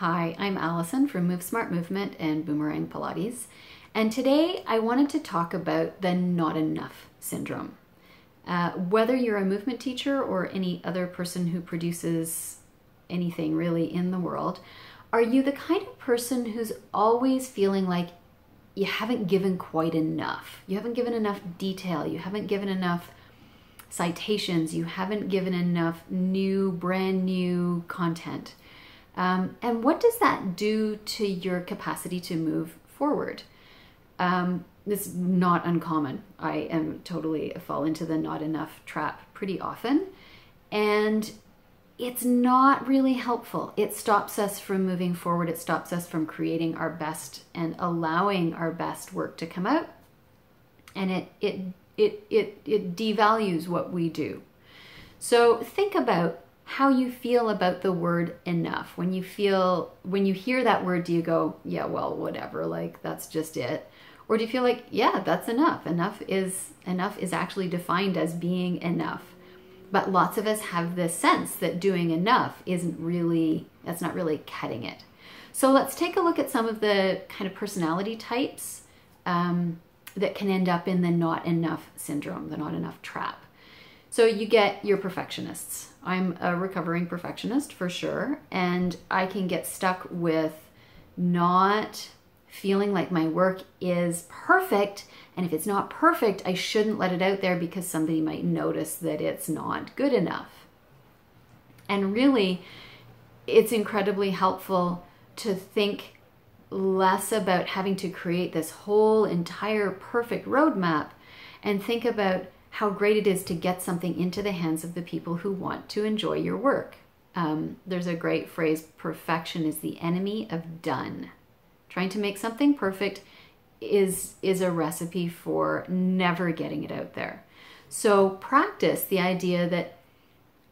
Hi, I'm Alison from MoveSMART Movement and Boomerang Pilates. And today I wanted to talk about the not enough syndrome. Uh, whether you're a movement teacher or any other person who produces anything really in the world, are you the kind of person who's always feeling like you haven't given quite enough? You haven't given enough detail, you haven't given enough citations, you haven't given enough new, brand new content. Um, and what does that do to your capacity to move forward? Um, is not uncommon. I am totally fall into the not enough trap pretty often. And it's not really helpful. It stops us from moving forward. It stops us from creating our best and allowing our best work to come out. And it it it it, it devalues what we do. So think about how you feel about the word enough. When you feel, when you hear that word, do you go, yeah, well, whatever, like that's just it? Or do you feel like, yeah, that's enough. Enough is, enough is actually defined as being enough. But lots of us have this sense that doing enough isn't really, that's not really cutting it. So let's take a look at some of the kind of personality types um, that can end up in the not enough syndrome, the not enough trap. So you get your perfectionists. I'm a recovering perfectionist for sure, and I can get stuck with not feeling like my work is perfect. And if it's not perfect, I shouldn't let it out there because somebody might notice that it's not good enough. And really, it's incredibly helpful to think less about having to create this whole entire perfect roadmap and think about how great it is to get something into the hands of the people who want to enjoy your work. Um, there's a great phrase perfection is the enemy of done. Trying to make something perfect is, is a recipe for never getting it out there. So practice the idea that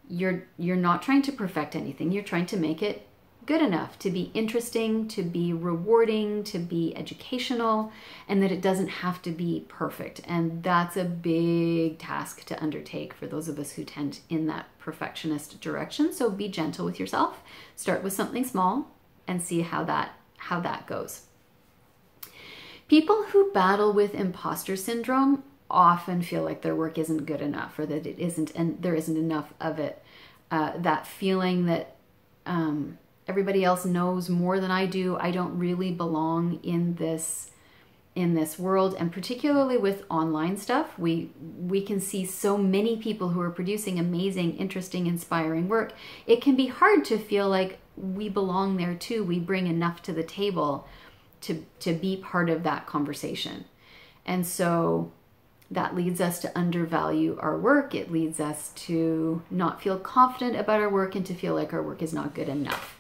you're you're not trying to perfect anything. You're trying to make it good enough to be interesting, to be rewarding, to be educational, and that it doesn't have to be perfect. And that's a big task to undertake for those of us who tend in that perfectionist direction. So be gentle with yourself. Start with something small and see how that how that goes. People who battle with imposter syndrome often feel like their work isn't good enough or that it isn't and there isn't enough of it. Uh, that feeling that um, everybody else knows more than I do. I don't really belong in this in this world. And particularly with online stuff we we can see so many people who are producing amazing interesting inspiring work. It can be hard to feel like we belong there too. We bring enough to the table to to be part of that conversation. And so that leads us to undervalue our work. It leads us to not feel confident about our work and to feel like our work is not good enough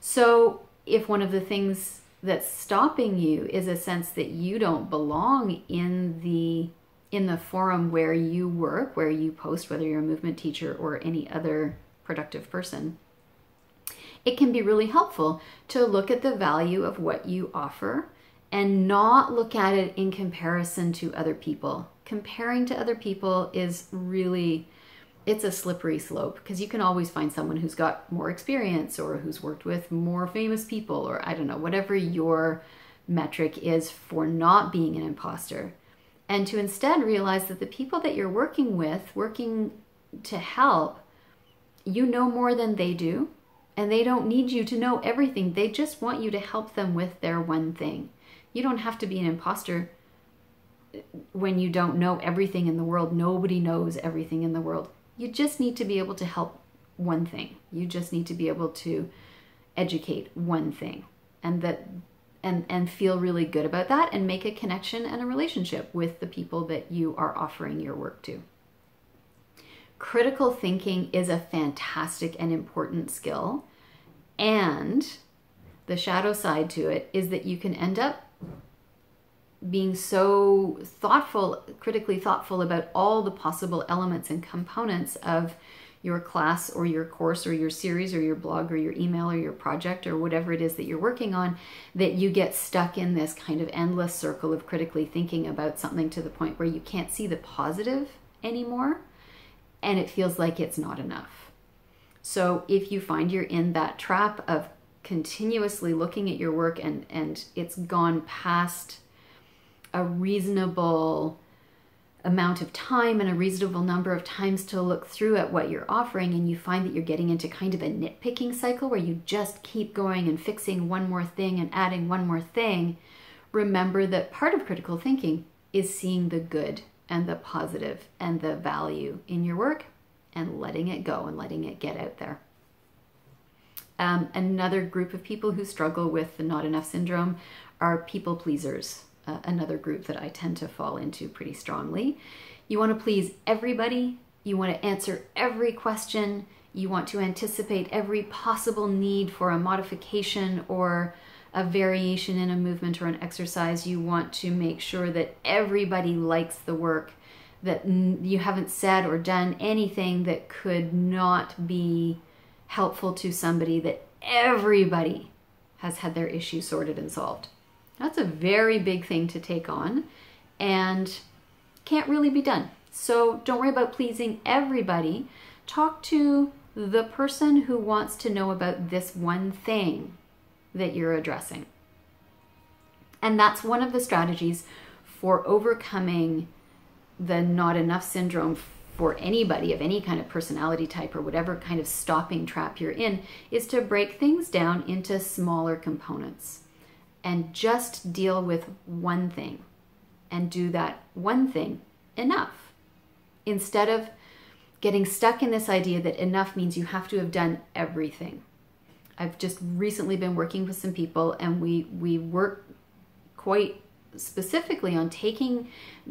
so if one of the things that's stopping you is a sense that you don't belong in the in the forum where you work, where you post, whether you're a movement teacher or any other productive person, it can be really helpful to look at the value of what you offer and not look at it in comparison to other people. Comparing to other people is really it's a slippery slope because you can always find someone who's got more experience or who's worked with more famous people or I don't know, whatever your metric is for not being an imposter. And to instead realize that the people that you're working with, working to help, you know more than they do. And they don't need you to know everything. They just want you to help them with their one thing. You don't have to be an imposter when you don't know everything in the world. Nobody knows everything in the world. You just need to be able to help one thing. You just need to be able to educate one thing and that and and feel really good about that and make a connection and a relationship with the people that you are offering your work to. Critical thinking is a fantastic and important skill and the shadow side to it is that you can end up being so thoughtful, critically thoughtful about all the possible elements and components of your class or your course or your series or your blog or your email or your project or whatever it is that you're working on, that you get stuck in this kind of endless circle of critically thinking about something to the point where you can't see the positive anymore and it feels like it's not enough. So if you find you're in that trap of continuously looking at your work and and it's gone past a reasonable amount of time and a reasonable number of times to look through at what you're offering and you find that you're getting into kind of a nitpicking cycle where you just keep going and fixing one more thing and adding one more thing remember that part of critical thinking is seeing the good and the positive and the value in your work and letting it go and letting it get out there. Um, another group of people who struggle with the not enough syndrome are people pleasers uh, another group that I tend to fall into pretty strongly. You want to please everybody, you want to answer every question, you want to anticipate every possible need for a modification or a variation in a movement or an exercise. You want to make sure that everybody likes the work, that you haven't said or done anything that could not be helpful to somebody, that everybody has had their issue sorted and solved. That's a very big thing to take on and can't really be done. So don't worry about pleasing everybody. Talk to the person who wants to know about this one thing that you're addressing. And that's one of the strategies for overcoming the not enough syndrome for anybody of any kind of personality type or whatever kind of stopping trap you're in is to break things down into smaller components and just deal with one thing and do that one thing enough instead of getting stuck in this idea that enough means you have to have done everything. I've just recently been working with some people and we we work quite specifically on taking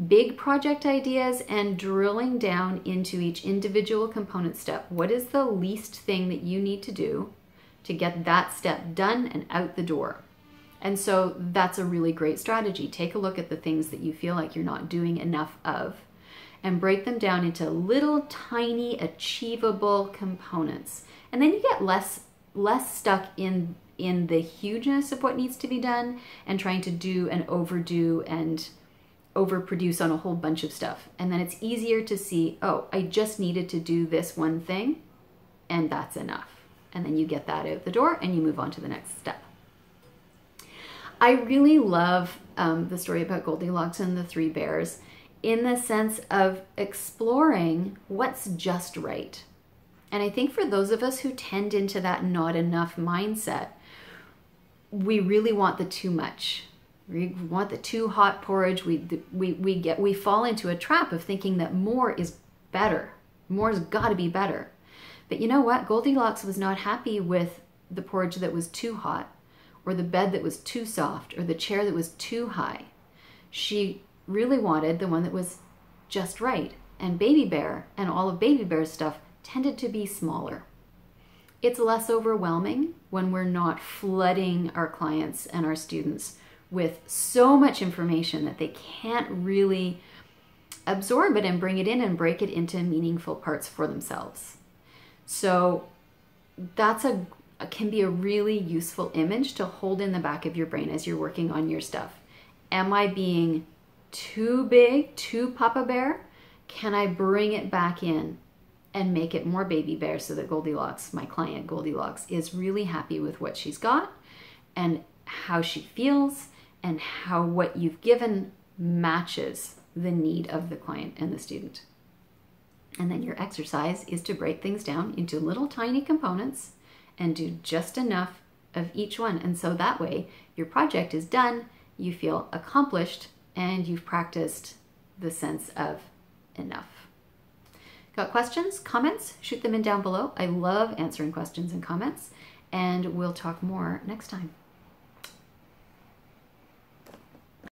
big project ideas and drilling down into each individual component step. What is the least thing that you need to do to get that step done and out the door? And so that's a really great strategy. Take a look at the things that you feel like you're not doing enough of and break them down into little tiny achievable components. And then you get less less stuck in in the hugeness of what needs to be done and trying to do and overdo and overproduce on a whole bunch of stuff. And then it's easier to see, oh, I just needed to do this one thing and that's enough. And then you get that out the door and you move on to the next step. I really love um, the story about Goldilocks and the Three Bears in the sense of exploring what's just right. And I think for those of us who tend into that not enough mindset, we really want the too much. We want the too hot porridge. We, we, we, get, we fall into a trap of thinking that more is better. More's got to be better. But you know what? Goldilocks was not happy with the porridge that was too hot or the bed that was too soft, or the chair that was too high. She really wanted the one that was just right. And Baby Bear and all of Baby Bear's stuff tended to be smaller. It's less overwhelming when we're not flooding our clients and our students with so much information that they can't really absorb it and bring it in and break it into meaningful parts for themselves. So that's a can be a really useful image to hold in the back of your brain as you're working on your stuff. Am I being too big, too Papa Bear? Can I bring it back in and make it more Baby Bear so that Goldilocks, my client Goldilocks, is really happy with what she's got and how she feels and how what you've given matches the need of the client and the student. And then your exercise is to break things down into little tiny components and do just enough of each one. And so that way your project is done, you feel accomplished, and you've practiced the sense of enough. Got questions, comments? Shoot them in down below. I love answering questions and comments, and we'll talk more next time.